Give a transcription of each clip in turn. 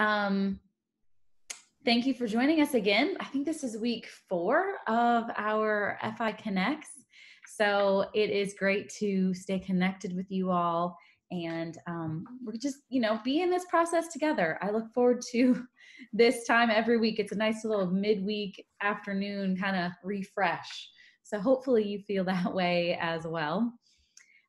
Um, thank you for joining us again. I think this is week four of our FI Connects. So it is great to stay connected with you all and um, we're just, you know, be in this process together. I look forward to this time every week. It's a nice little midweek afternoon kind of refresh. So hopefully you feel that way as well.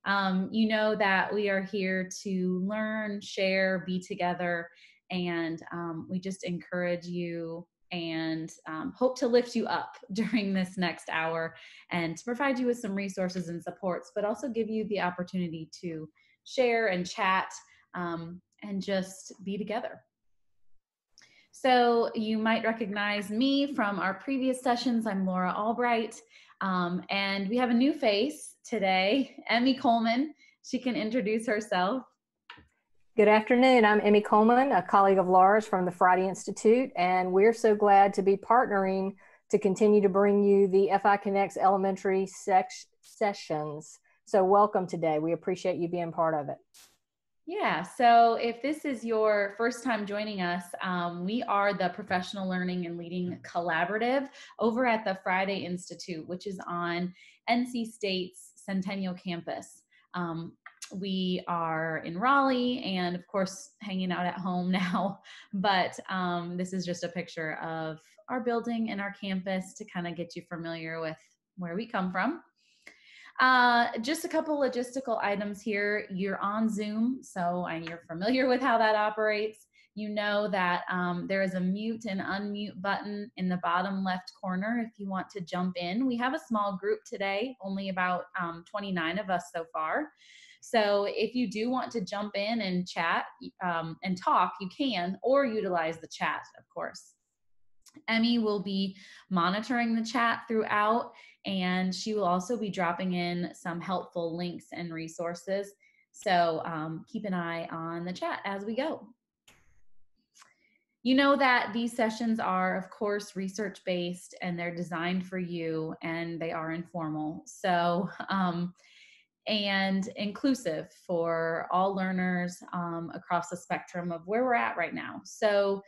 Um, you know that we are here to learn, share, be together, and um, we just encourage you and um, hope to lift you up during this next hour and to provide you with some resources and supports, but also give you the opportunity to share and chat um, and just be together. So you might recognize me from our previous sessions. I'm Laura Albright, um, and we have a new face today, Emmy Coleman. She can introduce herself. Good afternoon. I'm Emmy Coleman, a colleague of Laura's from the Friday Institute, and we're so glad to be partnering to continue to bring you the FI Connects elementary sessions. So, welcome today. We appreciate you being part of it. Yeah, so if this is your first time joining us, um, we are the Professional Learning and Leading Collaborative over at the Friday Institute, which is on NC State's Centennial Campus. Um, we are in Raleigh and, of course, hanging out at home now. But um, this is just a picture of our building and our campus to kind of get you familiar with where we come from. Uh, just a couple logistical items here. You're on Zoom, so and you're familiar with how that operates. You know that um, there is a mute and unmute button in the bottom left corner if you want to jump in. We have a small group today, only about um, 29 of us so far. So if you do want to jump in and chat um, and talk, you can, or utilize the chat, of course. Emmy will be monitoring the chat throughout, and she will also be dropping in some helpful links and resources. So um, keep an eye on the chat as we go. You know that these sessions are, of course, research based and they're designed for you and they are informal. So, um, and inclusive for all learners um, across the spectrum of where we're at right now. So,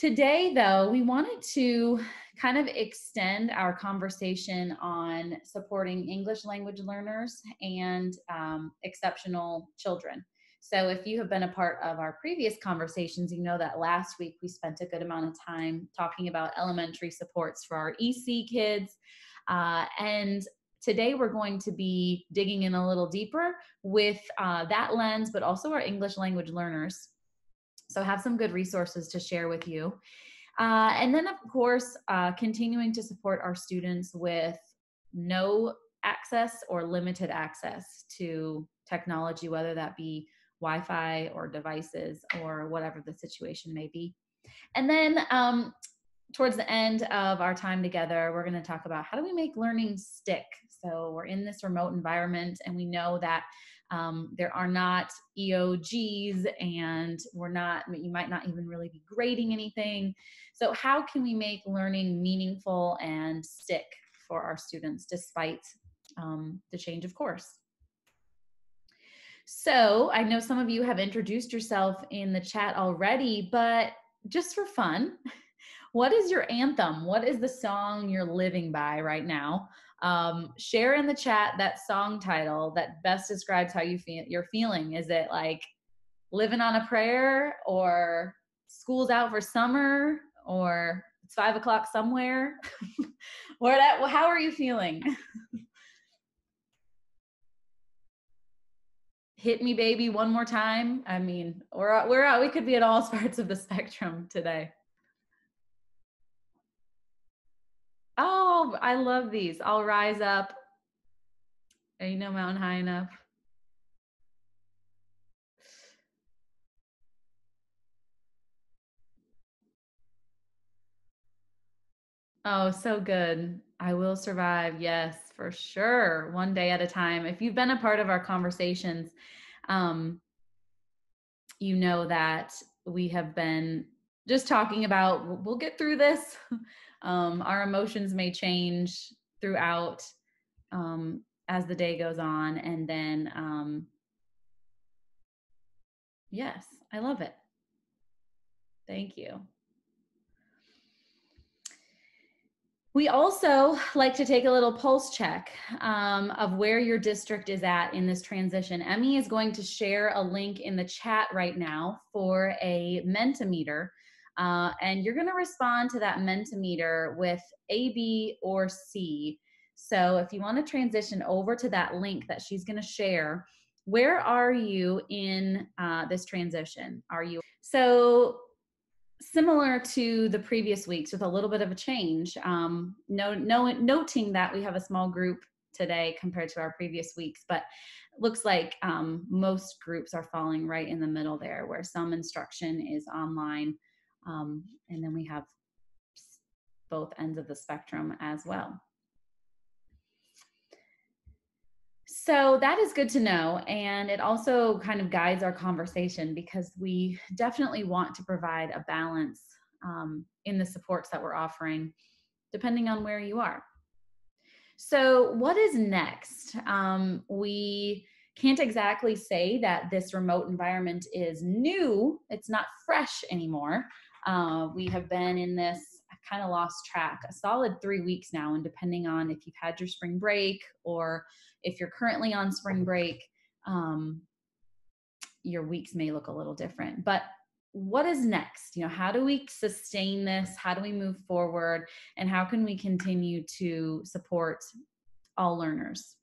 Today, though, we wanted to kind of extend our conversation on supporting English language learners and um, exceptional children. So, if you have been a part of our previous conversations, you know that last week we spent a good amount of time talking about elementary supports for our EC kids. Uh, and today we're going to be digging in a little deeper with uh, that lens, but also our English language learners. So have some good resources to share with you. Uh, and then, of course, uh, continuing to support our students with no access or limited access to technology, whether that be Wi Fi or devices or whatever the situation may be. And then, um, towards the end of our time together, we're going to talk about how do we make learning stick. So, we're in this remote environment, and we know that um, there are not EOGs, and we're not, you might not even really be grading anything. So, how can we make learning meaningful and stick for our students despite um, the change of course? So, I know some of you have introduced yourself in the chat already, but just for fun, what is your anthem? What is the song you're living by right now? Um, share in the chat that song title that best describes how you feel you're feeling. Is it like living on a prayer or school's out for summer or it's five o'clock somewhere? or that how are you feeling? Hit me baby one more time. I mean, we're we're out, we could be at all parts of the spectrum today. I love these. I'll rise up. Ain't no mountain high enough. Oh, so good. I will survive. Yes, for sure. One day at a time. If you've been a part of our conversations, um, you know that we have been just talking about we'll get through this. Um, our emotions may change throughout um, as the day goes on. And then, um, yes, I love it. Thank you. We also like to take a little pulse check um, of where your district is at in this transition. Emmy is going to share a link in the chat right now for a Mentimeter, uh, and you're going to respond to that Mentimeter with A, B, or C. So if you want to transition over to that link that she's going to share, where are you in uh, this transition? Are you so similar to the previous weeks with a little bit of a change. Um, no, no, noting that we have a small group today compared to our previous weeks, but looks like um, most groups are falling right in the middle there, where some instruction is online, um, and then we have both ends of the spectrum as well. So that is good to know. And it also kind of guides our conversation because we definitely want to provide a balance um, in the supports that we're offering, depending on where you are. So, what is next? Um, we can't exactly say that this remote environment is new, it's not fresh anymore. Uh, we have been in this kind of lost track a solid three weeks now and depending on if you've had your spring break or if you're currently on spring break, um, your weeks may look a little different. But what is next? You know, how do we sustain this? How do we move forward? And how can we continue to support all learners?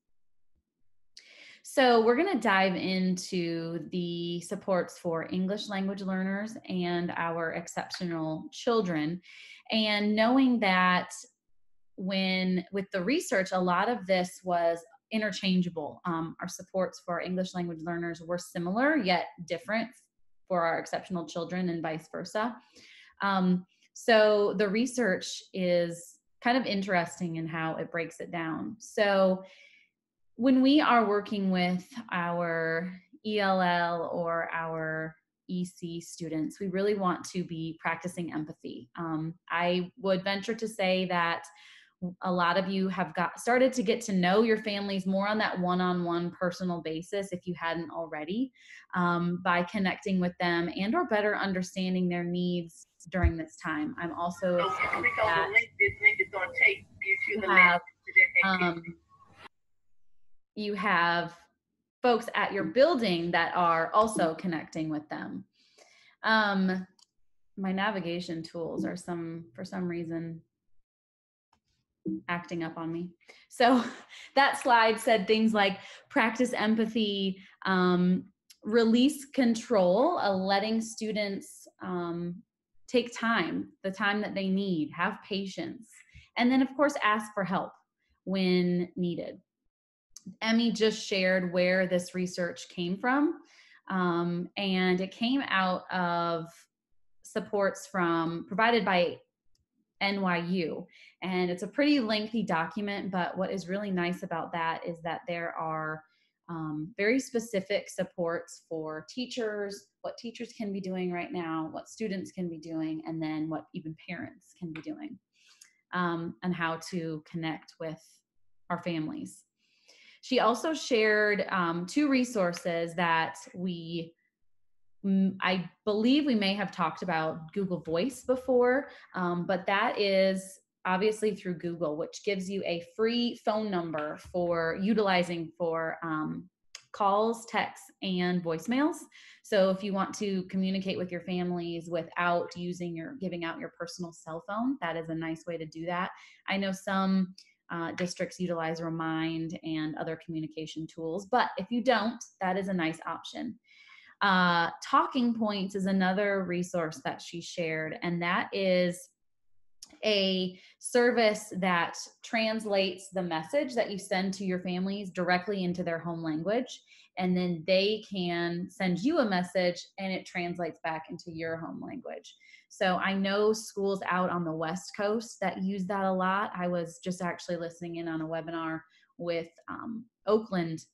So, we're going to dive into the supports for English language learners and our exceptional children. And knowing that when with the research, a lot of this was interchangeable. Um, our supports for English language learners were similar yet different for our exceptional children and vice versa. Um, so the research is kind of interesting in how it breaks it down. So when we are working with our ELL or our EC students, we really want to be practicing empathy. Um, I would venture to say that a lot of you have got started to get to know your families more on that one-on-one personal basis if you hadn't already um, by connecting with them and or better understanding their needs during this time i'm also so click on the link this link is going to take you to the have, um, you have folks at your building that are also connecting with them um, my navigation tools are some for some reason acting up on me. So that slide said things like practice empathy, um, release control, uh, letting students um, take time, the time that they need, have patience, and then, of course, ask for help when needed. Emmy just shared where this research came from, um, and it came out of supports from provided by NYU. And it's a pretty lengthy document, but what is really nice about that is that there are um, very specific supports for teachers, what teachers can be doing right now, what students can be doing, and then what even parents can be doing, um, and how to connect with our families. She also shared um, two resources that we I believe we may have talked about Google Voice before, um, but that is obviously through Google, which gives you a free phone number for utilizing for um, calls, texts, and voicemails. So if you want to communicate with your families without using your giving out your personal cell phone, that is a nice way to do that. I know some uh, districts utilize Remind and other communication tools, but if you don't, that is a nice option. Uh, Talking Points is another resource that she shared, and that is a service that translates the message that you send to your families directly into their home language. And then they can send you a message and it translates back into your home language. So I know schools out on the West Coast that use that a lot. I was just actually listening in on a webinar with um, Oakland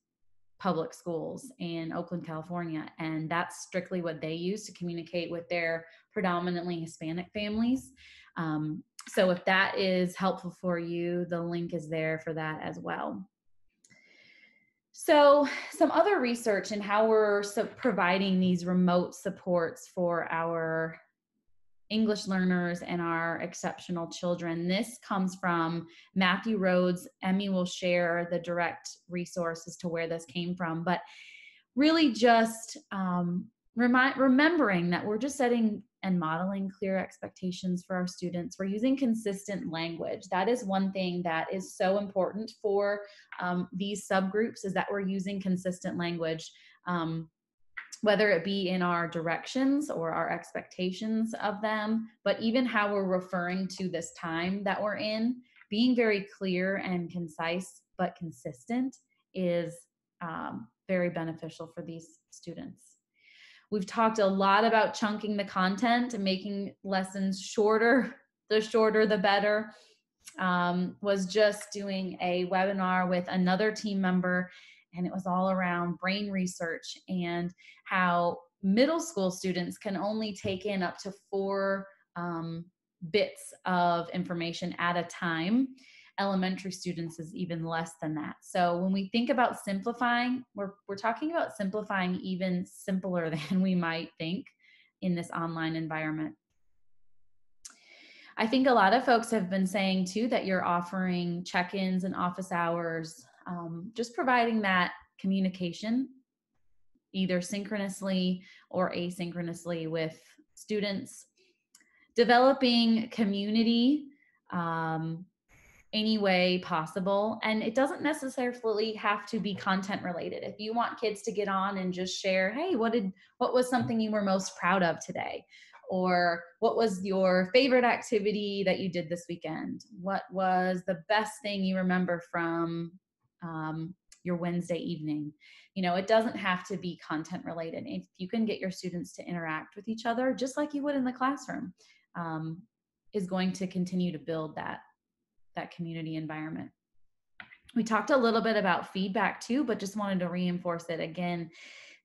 public schools in Oakland, California. And that's strictly what they use to communicate with their predominantly Hispanic families. Um, so if that is helpful for you, the link is there for that as well. So, some other research and how we're providing these remote supports for our English learners and our exceptional children. This comes from Matthew Rhodes. Emmy will share the direct resources to where this came from, but really just um, remind, remembering that we're just setting and modeling clear expectations for our students. We're using consistent language. That is one thing that is so important for um, these subgroups is that we're using consistent language. Um, whether it be in our directions or our expectations of them, but even how we're referring to this time that we're in, being very clear and concise but consistent is um, very beneficial for these students. We've talked a lot about chunking the content and making lessons shorter. The shorter, the better. Um, was just doing a webinar with another team member and it was all around brain research and how middle school students can only take in up to four um, bits of information at a time elementary students is even less than that. So when we think about simplifying we're, we're talking about simplifying even simpler than we might think in this online environment. I think a lot of folks have been saying too that you're offering check ins and office hours um, just providing that communication either synchronously or asynchronously with students. Developing community um, any way possible and it doesn't necessarily have to be content related if you want kids to get on and just share hey what did what was something you were most proud of today or what was your favorite activity that you did this weekend what was the best thing you remember from um, your Wednesday evening. You know, it doesn't have to be content related. If you can get your students to interact with each other, just like you would in the classroom, um, is going to continue to build that that community environment. We talked a little bit about feedback too, but just wanted to reinforce it again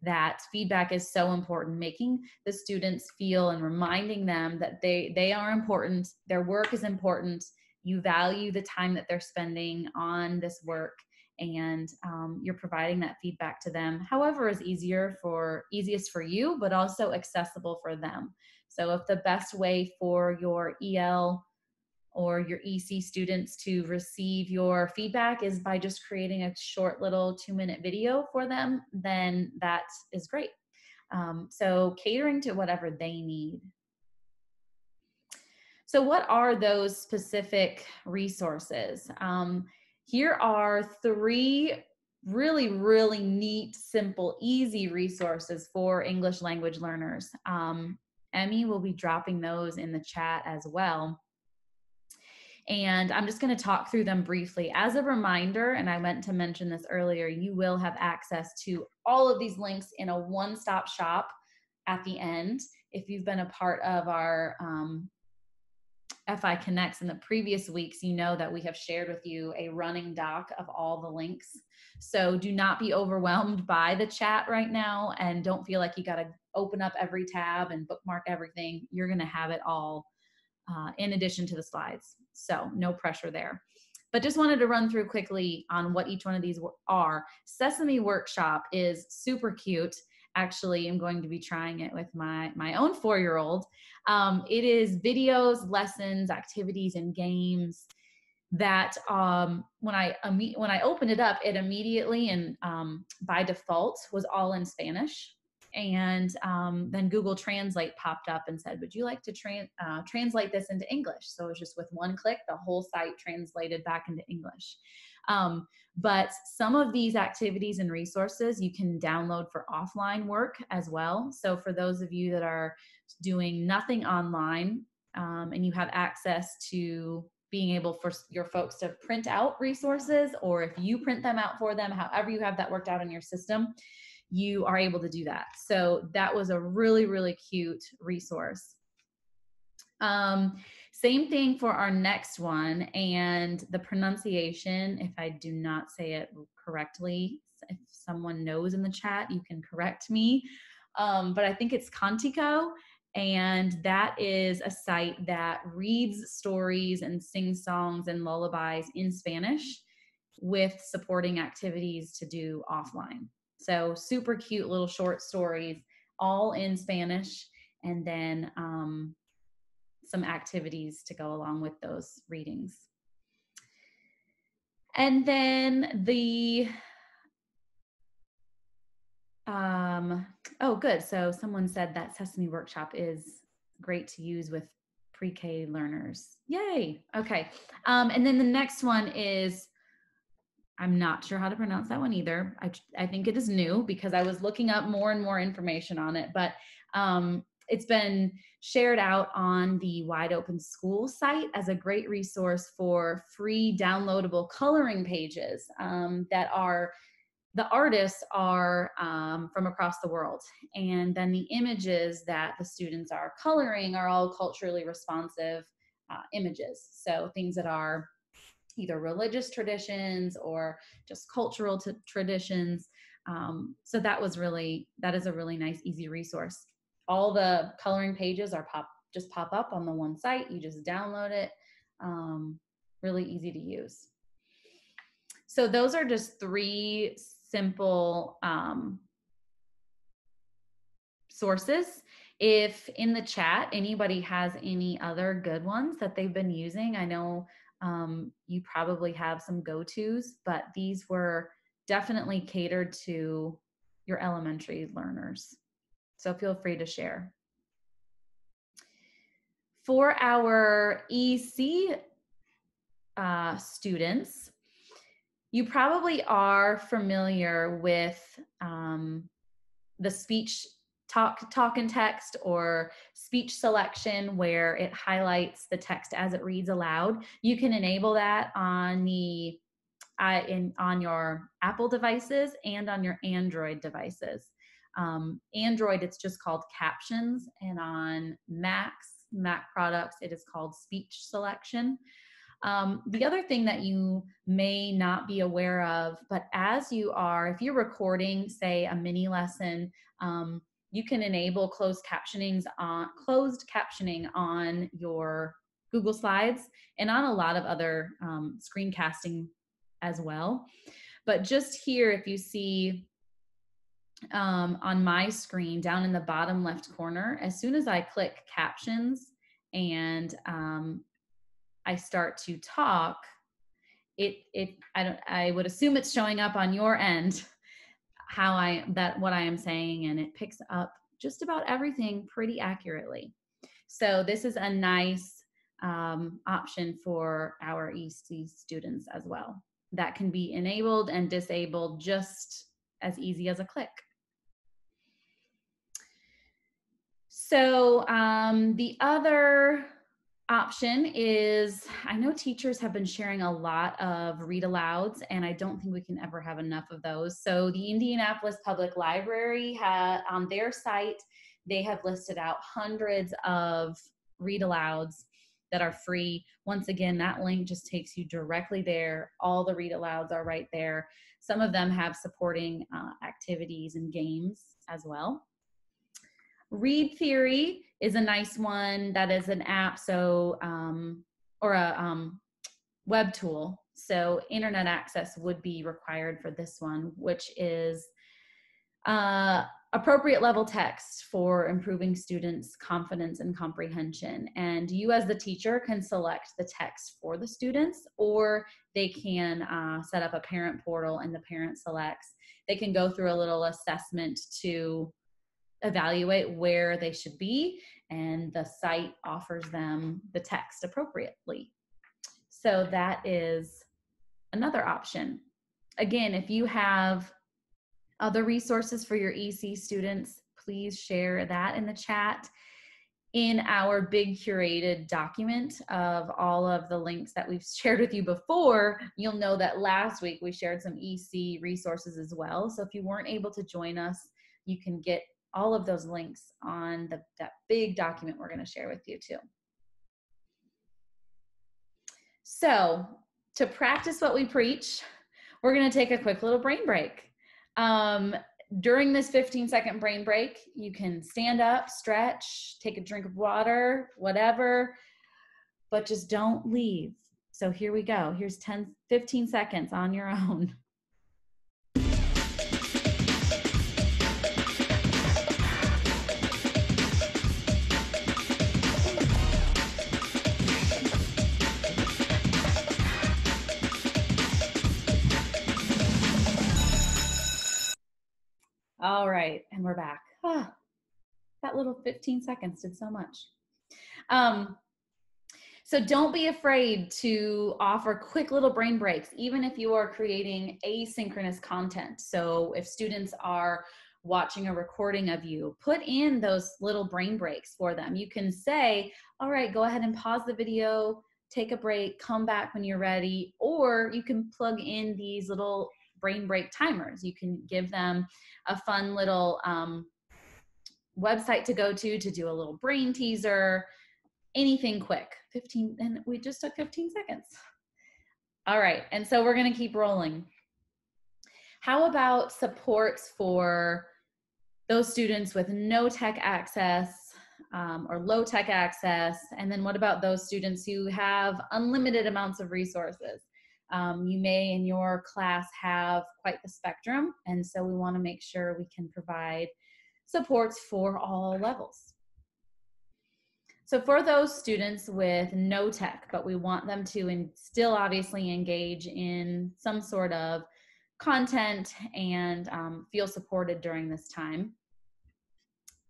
that feedback is so important making the students feel and reminding them that they they are important their work is important you value the time that they're spending on this work and um, you're providing that feedback to them however is easier for easiest for you but also accessible for them so if the best way for your el or your ec students to receive your feedback is by just creating a short little two minute video for them then that is great um, so catering to whatever they need so what are those specific resources um, here are three really, really neat, simple, easy resources for English language learners. Um, Emmy will be dropping those in the chat as well. And I'm just going to talk through them briefly. As a reminder, and I meant to mention this earlier, you will have access to all of these links in a one stop shop at the end. If you've been a part of our um, FI Connects in the previous weeks, you know that we have shared with you a running doc of all the links. So do not be overwhelmed by the chat right now and don't feel like you got to open up every tab and bookmark everything. You're going to have it all uh, in addition to the slides. So no pressure there. But just wanted to run through quickly on what each one of these are. Sesame Workshop is super cute actually I'm going to be trying it with my my own four year old um, it is videos lessons activities and games that um, when i when i opened it up it immediately and um, by default was all in spanish and um, then google translate popped up and said would you like to tra- uh, translate this into english so it was just with one click the whole site translated back into english um, but some of these activities and resources you can download for offline work as well. So for those of you that are doing nothing online um, and you have access to being able for your folks to print out resources or if you print them out for them, however you have that worked out in your system, you are able to do that. So that was a really, really cute resource. Um, same thing for our next one. And the pronunciation, if I do not say it correctly, if someone knows in the chat, you can correct me. Um, but I think it's Contico. And that is a site that reads stories and sings songs and lullabies in Spanish with supporting activities to do offline. So, super cute little short stories, all in Spanish. And then um, some activities to go along with those readings. And then the um, oh, good. So someone said that Sesame Workshop is great to use with pre-K learners. Yay. Okay. Um, and then the next one is, I'm not sure how to pronounce that one either. I, I think it is new because I was looking up more and more information on it, but um, it's been shared out on the Wide Open School site as a great resource for free downloadable coloring pages um, that are the artists are um, from across the world and then the images that the students are coloring are all culturally responsive uh, images so things that are either religious traditions or just cultural t- traditions. Um, so that was really that is a really nice easy resource. All the coloring pages are pop just pop up on the one site. You just download it. Um, really easy to use. So those are just three simple um, sources. If in the chat anybody has any other good ones that they've been using, I know um, you probably have some go tos, but these were definitely catered to your elementary learners. So feel free to share. For our EC uh, students, you probably are familiar with um, the speech talk talk and text or speech selection where it highlights the text as it reads aloud. You can enable that on the uh, in on your apple devices and on your android devices. Um, android it's just called captions and on macs mac products it is called speech selection. Um, the other thing that you may not be aware of, but as you are, if you're recording, say, a mini lesson, um, you can enable closed captionings on closed captioning on your Google Slides and on a lot of other um, screencasting as well. But just here, if you see um, on my screen down in the bottom left corner, as soon as I click captions and um, I start to talk, it it I don't I would assume it's showing up on your end how I that what I am saying and it picks up just about everything pretty accurately. So this is a nice um, option for our EC students as well. That can be enabled and disabled just as easy as a click. So um, the other option is I know teachers have been sharing a lot of read alouds, and I don't think we can ever have enough of those. So, the Indianapolis Public Library had on their site, they have listed out hundreds of read alouds that are free. Once again, that link just takes you directly there. All the read alouds are right there. Some of them have supporting uh, activities and games as well. Read Theory is a nice one that is an app, so um, or a um, web tool. So internet access would be required for this one, which is uh, appropriate level text for improving students' confidence and comprehension. And you, as the teacher, can select the text for the students, or they can uh, set up a parent portal and the parent selects. They can go through a little assessment to evaluate where they should be, and the site offers them the text appropriately. So that is another option. Again, if you have other resources for your EC students, please share that in the chat. In our big curated document of all of the links that we've shared with you before, you'll know that last week we shared some EC resources as well. So if you weren't able to join us, you can get all of those links on the, that big document we're going to share with you too. So to practice what we preach, we're going to take a quick little brain break. Um, during this 15 second brain break, you can stand up, stretch, take a drink of water, whatever, but just don't leave. So here we go. Here's 10, 15 seconds on your own. All right, and we're back. Ah, that little 15 seconds did so much. Um, so don't be afraid to offer quick little brain breaks, even if you are creating asynchronous content. So if students are watching a recording of you, put in those little brain breaks for them. You can say, all right, go ahead and pause the video, take a break, come back when you're ready, or you can plug in these little brain break timers. You can give them a fun little um, website to go to to do a little brain teaser, anything quick. 15, and we just took 15 seconds. All right, and so we're gonna keep rolling. How about supports for those students with no tech access um, or low tech access? And then what about those students who have unlimited amounts of resources? Um, you may in your class have quite the spectrum, and so we want to make sure we can provide supports for all levels. So for those students with no tech, but we want them to still obviously engage in some sort of content and um, feel supported during this time.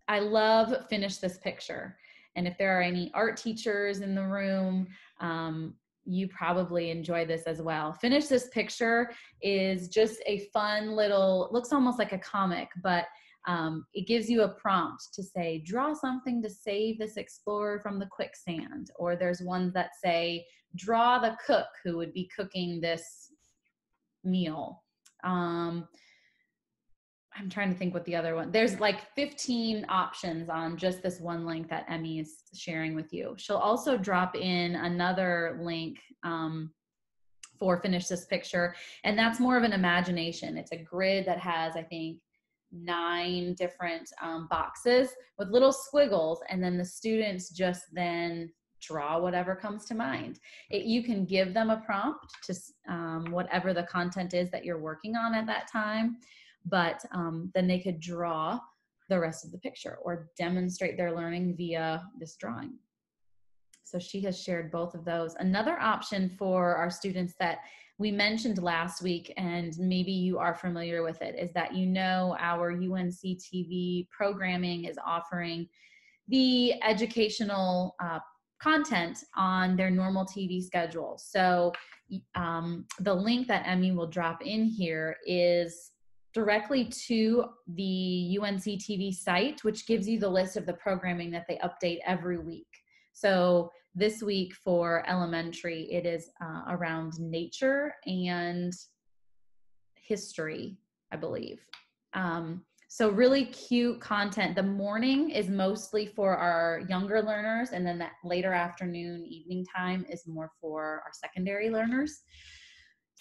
I love finish this picture. And if there are any art teachers in the room, um, you probably enjoy this as well. Finish this picture is just a fun little, looks almost like a comic, but um, it gives you a prompt to say, draw something to save this explorer from the quicksand. Or there's ones that say, draw the cook who would be cooking this meal. Um, I'm trying to think what the other one. There's like 15 options on just this one link that Emmy is sharing with you. She'll also drop in another link um, for finish this picture, and that's more of an imagination. It's a grid that has, I think, nine different um, boxes with little squiggles, and then the students just then draw whatever comes to mind. It, you can give them a prompt to um, whatever the content is that you're working on at that time but um, then they could draw the rest of the picture or demonstrate their learning via this drawing. So she has shared both of those. Another option for our students that we mentioned last week, and maybe you are familiar with it, is that you know our UNC TV programming is offering the educational uh, content on their normal TV schedule. So um, the link that Emmy will drop in here is directly to the UNC TV site, which gives you the list of the programming that they update every week. So this week for elementary, it is uh, around nature and history, I believe. Um, so really cute content. The morning is mostly for our younger learners, and then that later afternoon, evening time is more for our secondary learners.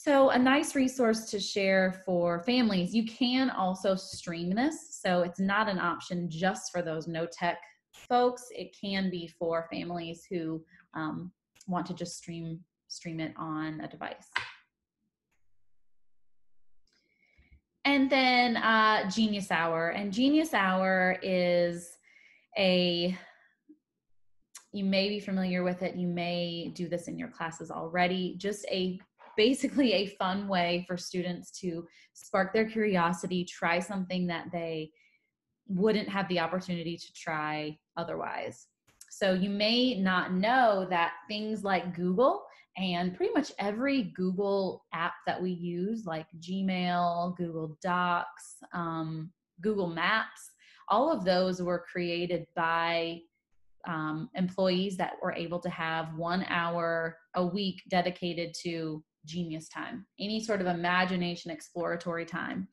So, a nice resource to share for families. You can also stream this. So, it's not an option just for those no tech folks. It can be for families who um, want to just stream stream it on a device. And then uh, Genius Hour. And Genius Hour is a you may be familiar with it. You may do this in your classes already. Just a basically a fun way for students to spark their curiosity, try something that they wouldn't have the opportunity to try otherwise. So you may not know that things like Google and pretty much every Google app that we use, like Gmail, Google Docs, um, Google Maps, all of those were created by um, employees that were able to have one hour a week dedicated to genius time, any sort of imagination exploratory time.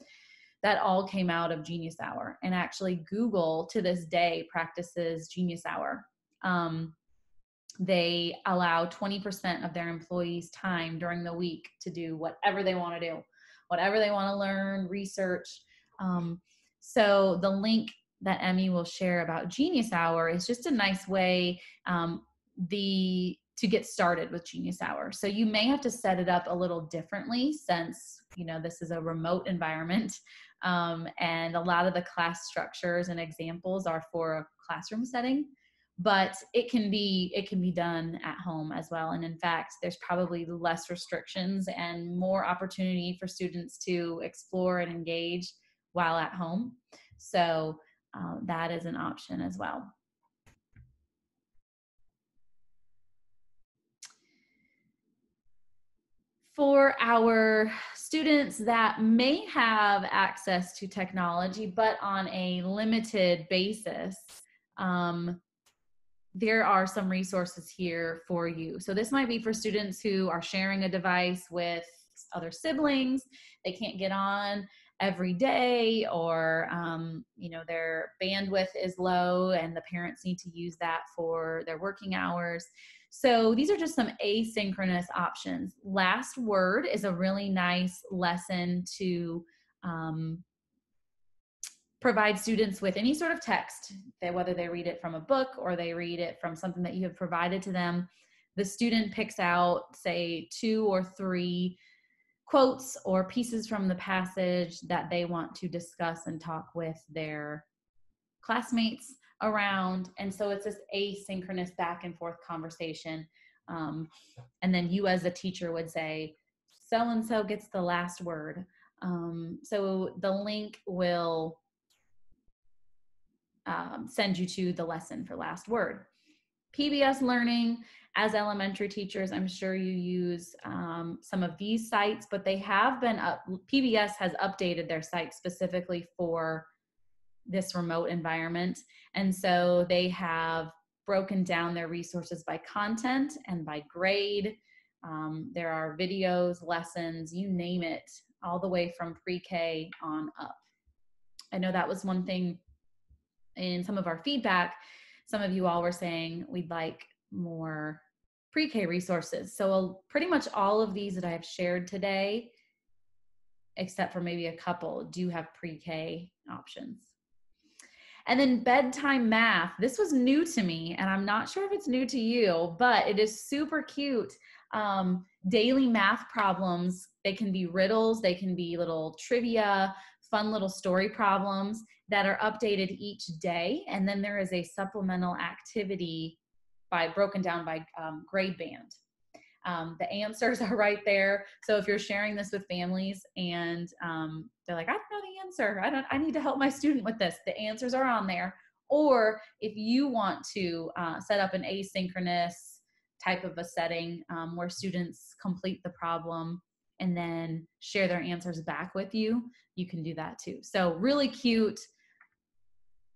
That all came out of Genius Hour. And actually, Google to this day practices Genius Hour. Um, they allow 20% of their employees' time during the week to do whatever they want to do, whatever they want to learn, research. Um, so, the link that Emmy will share about Genius Hour is just a nice way. Um, the to get started with Genius Hour. So you may have to set it up a little differently since, you know, this is a remote environment. Um, and a lot of the class structures and examples are for a classroom setting, but it can be, it can be done at home as well. And in fact, there's probably less restrictions and more opportunity for students to explore and engage while at home. So uh, that is an option as well. For our students that may have access to technology, but on a limited basis, um, there are some resources here for you. So this might be for students who are sharing a device with other siblings. They can't get on every day or um, you know their bandwidth is low and the parents need to use that for their working hours so these are just some asynchronous options last word is a really nice lesson to um, provide students with any sort of text, they, whether they read it from a book or they read it from something that you have provided to them. The student picks out, say, two or three quotes or pieces from the passage that they want to discuss and talk with their classmates around. And so it's this asynchronous back and forth conversation. Um, and then you, as a teacher, would say, so and so gets the last word. Um, so the link will um, send you to the lesson for last word. PBS Learning, as elementary teachers, I'm sure you use um, some of these sites, but they have been up, PBS has updated their site specifically for this remote environment. And so they have broken down their resources by content and by grade. Um, there are videos, lessons, you name it, all the way from pre K on up. I know that was one thing in some of our feedback, some of you all were saying we'd like more pre-K resources. So pretty much all of these that I have shared today, except for maybe a couple, do have pre-K options. And then bedtime math. This was new to me, and I'm not sure if it's new to you, but it is super cute. Um, daily math problems. They can be riddles, they can be little trivia, fun little story problems that are updated each day. And then there is a supplemental activity by broken down by um, grade band. Um, the answers are right there. So if you're sharing this with families and um, they're like, I don't know the answer, I don't, I need to help my student with this. The answers are on there. Or if you want to uh, set up an asynchronous type of a setting um, where students complete the problem and then share their answers back with you, you can do that too. So really cute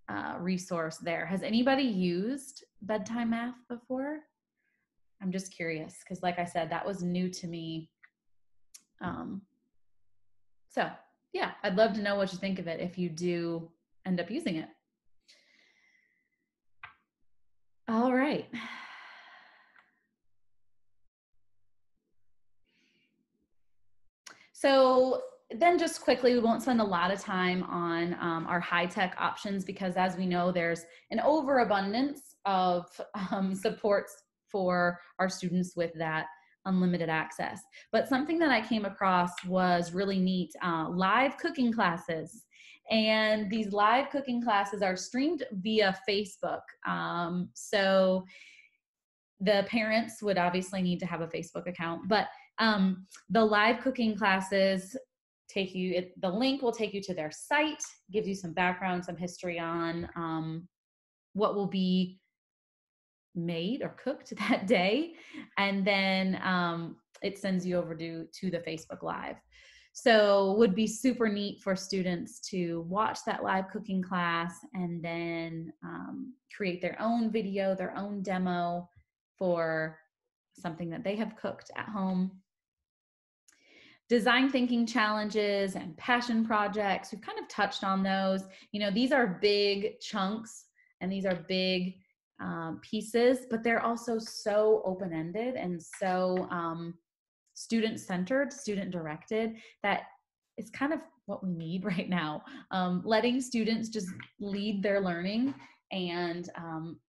uh, resource there. Has anybody used bedtime math before? I'm just curious because, like I said, that was new to me. Um, so, yeah, I'd love to know what you think of it if you do end up using it. All right. So then just quickly, we won't spend a lot of time on um, our high-tech options because as we know, there's an overabundance of um, supports for our students with that unlimited access. But something that I came across was really neat, uh, live cooking classes. And these live cooking classes are streamed via Facebook. Um, so the parents would obviously need to have a Facebook account, but um, the live cooking classes take you it, the link will take you to their site gives you some background some history on um, what will be made or cooked that day and then um, it sends you over to to the facebook live. So would be super neat for students to watch that live cooking class and then um, create their own video their own demo for something that they have cooked at home. Design thinking challenges and passion projects we've kind of touched on those. You know these are big chunks and these are big um, pieces but they're also so open-ended and so um, student-centered student directed that it's kind of what we need right now um, letting students just lead their learning and um,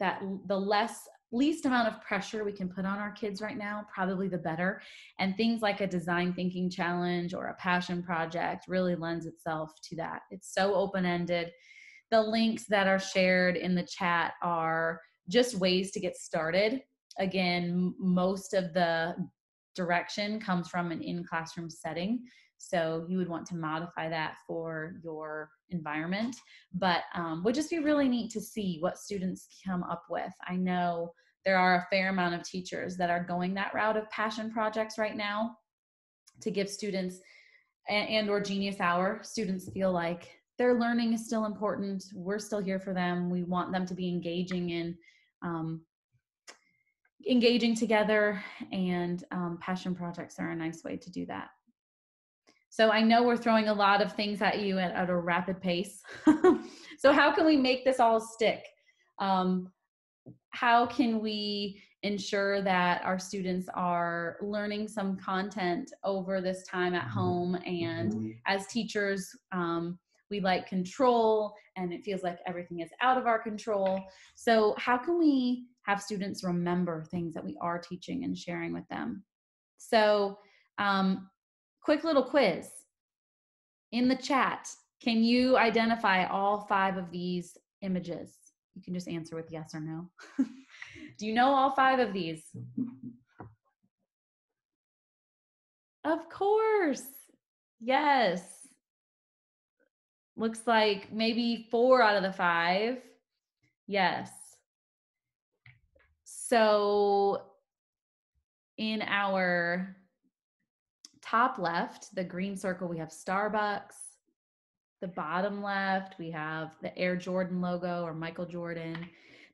that the less least amount of pressure we can put on our kids right now, probably the better. And things like a design thinking challenge or a passion project really lends itself to that. It's so open ended. The links that are shared in the chat are just ways to get started. Again, most of the direction comes from an in classroom setting. So you would want to modify that for your environment. But um, would just be really neat to see what students come up with. I know there are a fair amount of teachers that are going that route of passion projects right now to give students and, and or genius hour students feel like their learning is still important. We're still here for them. We want them to be engaging in um, engaging together and um, passion projects are a nice way to do that. So i know we're throwing a lot of things at you at, at a rapid pace. So how can we make this all stick? Um, how can we ensure that our students are learning some content over this time at mm-hmm. home and mm-hmm. as teachers um, we like control and it feels like everything is out of our control so how can we have students remember things that we are teaching and sharing with them so um, quick little quiz in the chat can you identify all five of these images you can just answer with yes or no Do you know all five of these? Of course. Yes. Looks like maybe four out of the five. Yes. So in our top left, the green circle, we have Starbucks. The bottom left, we have the Air Jordan logo or Michael Jordan.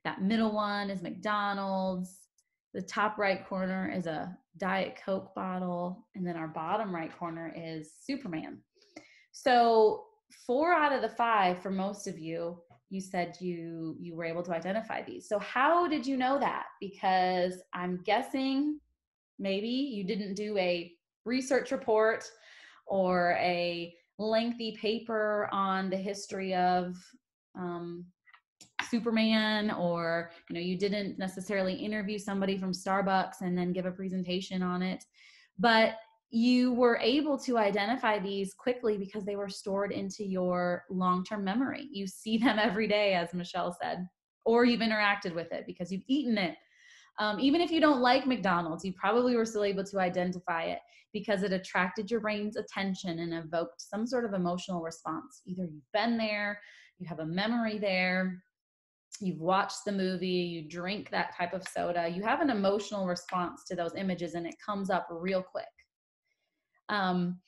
That middle one is McDonald's. The top right corner is a Diet Coke bottle. And then our bottom right corner is Superman. So, four out of the five for most of you, you said you you were able to identify these. So, how did you know that? Because I'm guessing maybe you didn't do a research report or a lengthy paper on the history of um, Superman or you know you didn't necessarily interview somebody from Starbucks and then give a presentation on it but you were able to identify these quickly because they were stored into your long-term memory you see them every day as Michelle said or you've interacted with it because you've eaten it um, even if you don't like McDonald's, you probably were still able to identify it because it attracted your brain's attention and evoked some sort of emotional response. Either you've been there, you have a memory there, you've watched the movie, you drink that type of soda, you have an emotional response to those images and it comes up real quick. Um,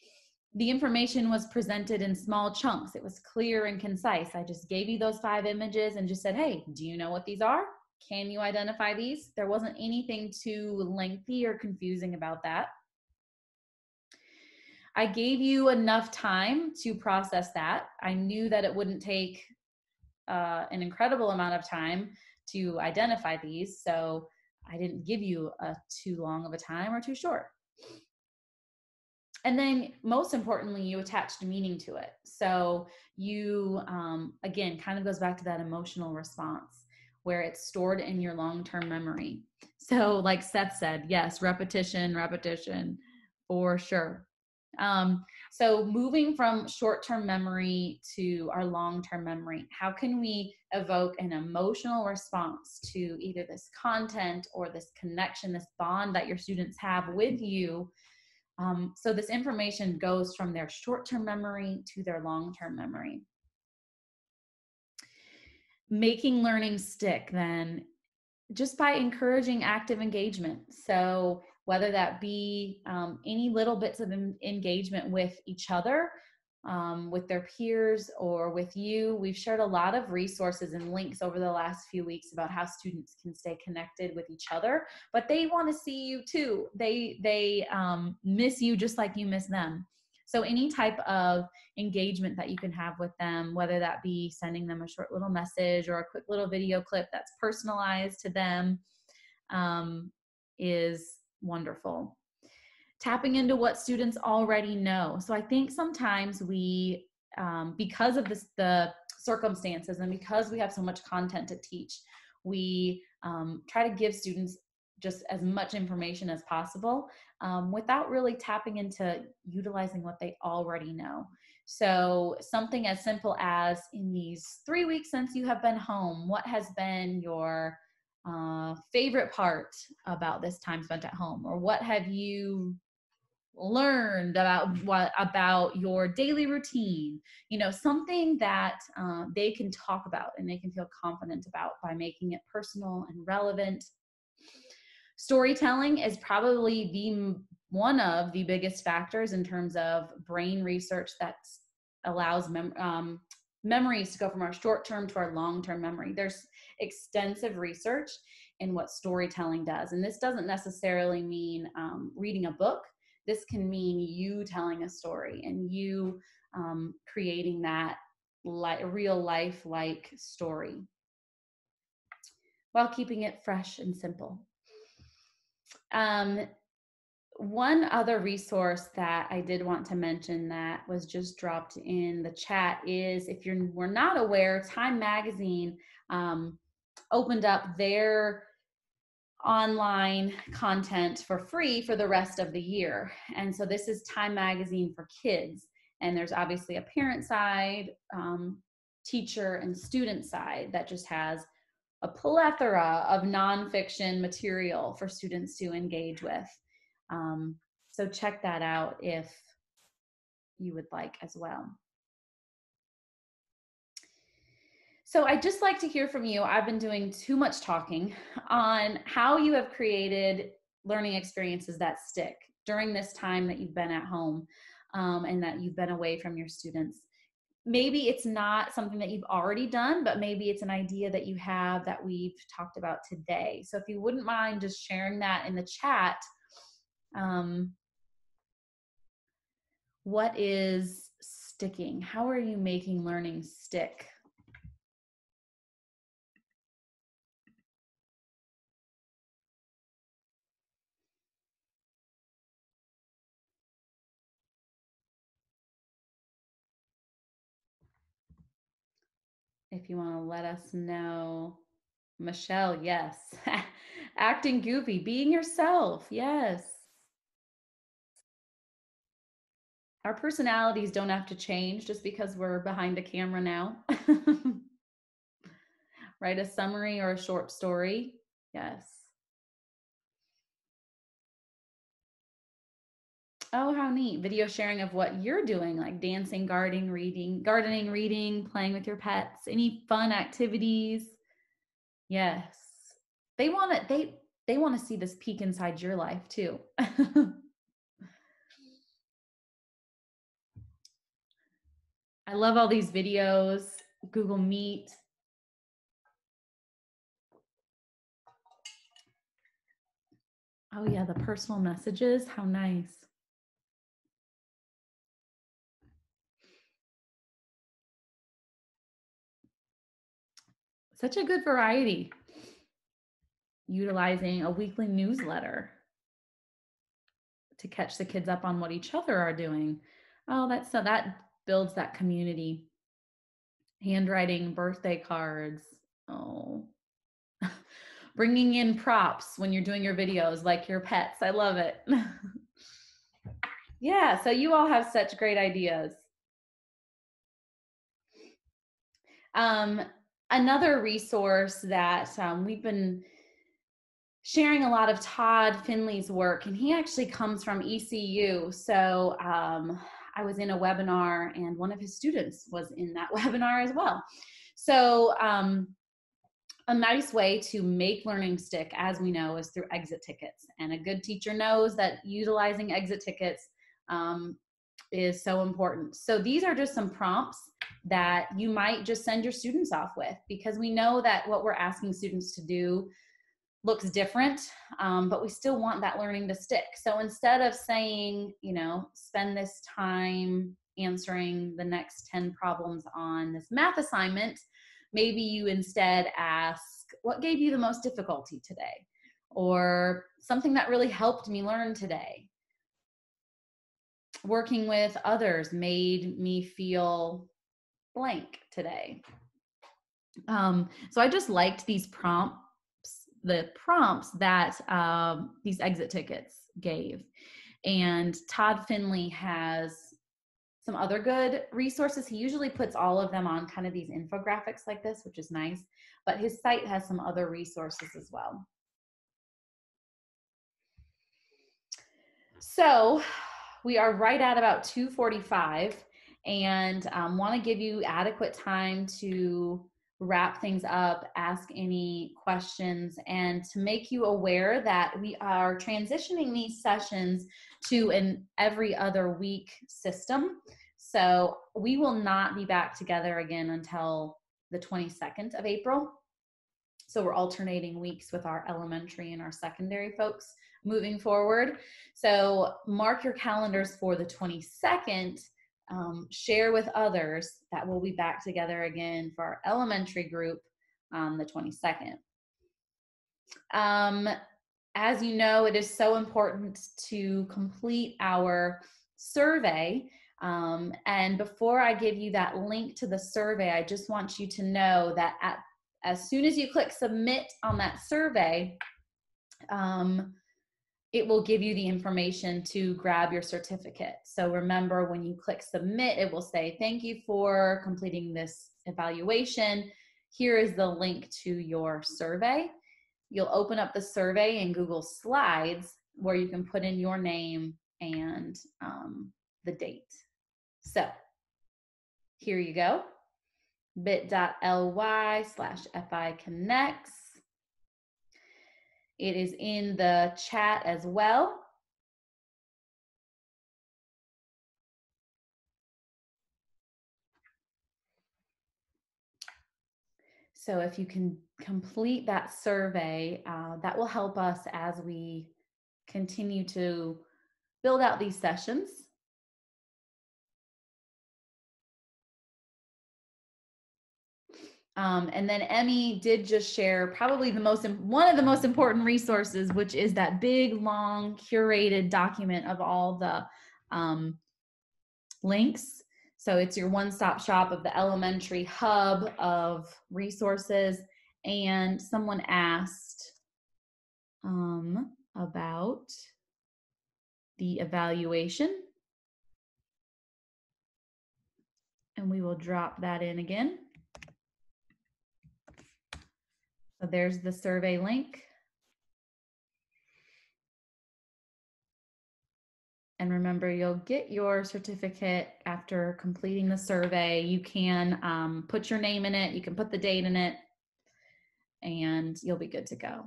the information was presented in small chunks. It was clear and concise. I just gave you those five images and just said, hey, do you know what these are? Can you identify these? There wasn't anything too lengthy or confusing about that. I gave you enough time to process that. I knew that it wouldn't take uh, an incredible amount of time to identify these. So I didn't give you a too long of a time or too short. And then, most importantly, you attached meaning to it. So you, um, again, kind of goes back to that emotional response where it's stored in your long term memory. So, like Seth said, yes, repetition, repetition, for sure. Um, so, moving from short term memory to our long term memory, how can we evoke an emotional response to either this content or this connection, this bond that your students have with you? Um, so, this information goes from their short term memory to their long term memory. Making learning stick, then, just by encouraging active engagement. So, whether that be um, any little bits of engagement with each other, um, with their peers, or with you. We've shared a lot of resources and links over the last few weeks about how students can stay connected with each other, but they want to see you too. They they um, miss you just like you miss them. So any type of engagement that you can have with them, whether that be sending them a short little message or a quick little video clip that's personalized to them, um, is wonderful. Tapping into what students already know. So I think sometimes we, um, because of this, the circumstances and because we have so much content to teach, we um, try to give students just as much information as possible um, without really tapping into utilizing what they already know. So, something as simple as in these three weeks since you have been home, what has been your uh, favorite part about this time spent at home or what have you learned about what about your daily routine you know something that uh, they can talk about and they can feel confident about by making it personal and relevant. Storytelling is probably the one of the biggest factors in terms of brain research that allows mem- um, memories to go from our short term to our long term memory. There's extensive research in what storytelling does and this doesn't necessarily mean um, reading a book this can mean you telling a story and you um, creating that like real life like story. While keeping it fresh and simple. Um, one other resource that I did want to mention that was just dropped in the chat is if you're we're not aware, Time Magazine um, opened up their online content for free for the rest of the year. And so this is Time Magazine for kids. And there's obviously a parent side, um, teacher, and student side that just has a plethora of nonfiction material for students to engage with. Um, so check that out if you would like as well. So I'd just like to hear from you. I've been doing too much talking on how you have created learning experiences that stick during this time that you've been at home um, and that you've been away from your students. Maybe it's not something that you've already done, but maybe it's an idea that you have that we've talked about today. So if you wouldn't mind just sharing that in the chat, um, what is sticking? How are you making learning stick? If you want to let us know. Michelle, yes. Acting goofy, being yourself, yes. Our personalities don't have to change just because we're behind a camera now. Write a summary or a short story, yes. Oh, how neat. Video sharing of what you're doing, like dancing, gardening, reading, gardening, reading, playing with your pets, any fun activities. Yes. They want to they they want to see this peek inside your life too. I love all these videos, Google Meet. Oh yeah, the personal messages, how nice. Such a good variety. Utilizing a weekly newsletter to catch the kids up on what each other are doing. Oh, that's so that builds that community. Handwriting birthday cards. Oh, bringing in props when you're doing your videos, like your pets. I love it. yeah, so you all have such great ideas. Um, another resource that um, we've been sharing a lot of Todd Finley's work, and he actually comes from ECU. So um, I was in a webinar, and one of his students was in that webinar as well. So, um, a nice way to make learning stick, as we know, is through exit tickets. And a good teacher knows that utilizing exit tickets um, is so important. So, these are just some prompts that you might just send your students off with because we know that what we're asking students to do looks different, um, but we still want that learning to stick. So instead of saying, you know, spend this time answering the next 10 problems on this math assignment, maybe you instead ask, what gave you the most difficulty today? Or something that really helped me learn today. Working with others made me feel blank today. Um, so I just liked these prompts, the prompts that um, these exit tickets gave. And Todd Finley has some other good resources. He usually puts all of them on kind of these infographics like this, which is nice, but his site has some other resources as well. So we are right at about 2:45, and um, want to give you adequate time to wrap things up, ask any questions, and to make you aware that we are transitioning these sessions to an every other week system. So we will not be back together again until the 22nd of April. So we're alternating weeks with our elementary and our secondary folks moving forward. So mark your calendars for the 22nd. Um, share with others that we'll be back together again for our elementary group on the 22nd. Um, as you know, it is so important to complete our survey. Um, and before I give you that link to the survey, I just want you to know that at, as soon as you click submit on that survey, um, it will give you the information to grab your certificate. So remember when you click submit, it will say, thank you for completing this evaluation. Here is the link to your survey. You'll open up the survey in Google Slides where you can put in your name and um, the date. So here you go, bit.ly slash FI connects. It is in the chat as well. So if you can complete that survey, uh, that will help us as we continue to build out these sessions. Um, and then Emmy did just share probably the most one of the most important resources, which is that big, long, curated document of all the um, links. So it's your one-stop shop of the elementary hub of resources. And someone asked um, about the evaluation. And we will drop that in again. So there's the survey link. And remember, you'll get your certificate after completing the survey. You can um, put your name in it, you can put the date in it, and you'll be good to go.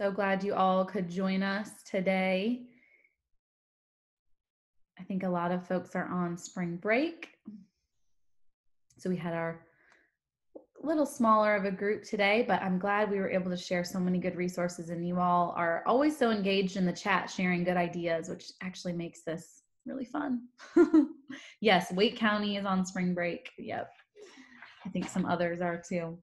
So glad you all could join us today. I think a lot of folks are on spring break. So we had our little smaller of a group today, but I'm glad we were able to share so many good resources and you all are always so engaged in the chat sharing good ideas, which actually makes this really fun. yes, Wake County is on spring break. Yep. I think some others are too.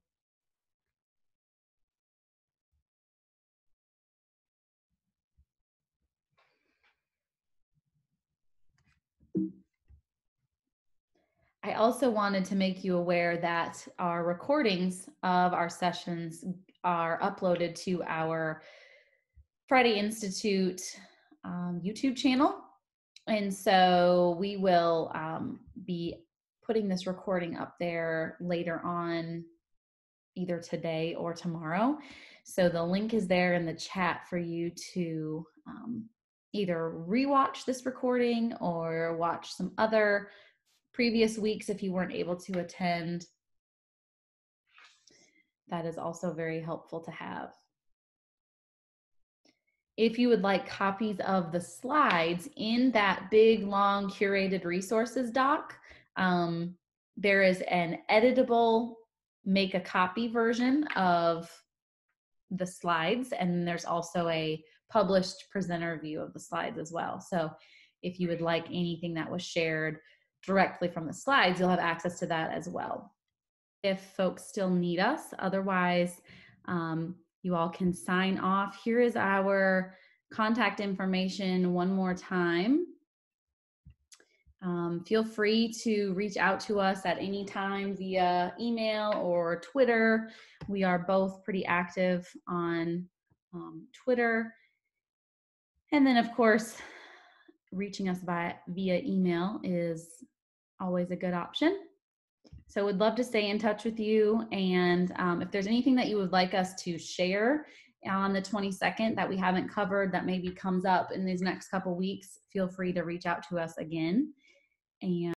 I also wanted to make you aware that our recordings of our sessions are uploaded to our Friday Institute um, YouTube channel. And so we will um, be putting this recording up there later on, either today or tomorrow. So the link is there in the chat for you to um, either rewatch this recording or watch some other previous weeks if you weren't able to attend. That is also very helpful to have. If you would like copies of the slides in that big, long curated resources doc, um, there is an editable make a copy version of the slides, and there's also a published presenter view of the slides as well. So if you would like anything that was shared directly from the slides, you'll have access to that as well. If folks still need us, otherwise, um, you all can sign off. Here is our contact information one more time. Um, feel free to reach out to us at any time via email or Twitter. We are both pretty active on um, Twitter. And then, of course, reaching us via, via email is always a good option. So would love to stay in touch with you. And um, if there's anything that you would like us to share on the 22nd that we haven't covered that maybe comes up in these next couple weeks, feel free to reach out to us again. And